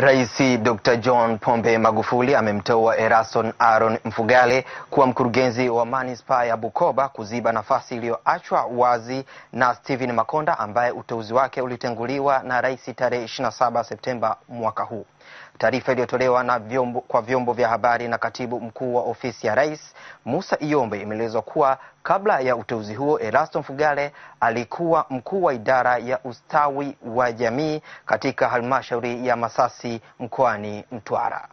Rais Dr. John Pombe Magufuli amemteua Erason Aaron Mfugale kuwa mkurugenzi wa manispaa ya Bukoba kuziba nafasi iliyoachwa wazi na Stephen Makonda ambaye uteuzi wake ulitenguliwa na rais tarehe 27 Septemba mwaka huu. Taarifa iliyotolewa na vyombo, kwa vyombo vya habari na katibu mkuu wa ofisi ya rais Musa Iyombe imeelezwa kuwa kabla ya uteuzi huo Erasto Mfugale alikuwa mkuu wa idara ya ustawi wa jamii katika halmashauri ya Masasi mkoani Mtwara.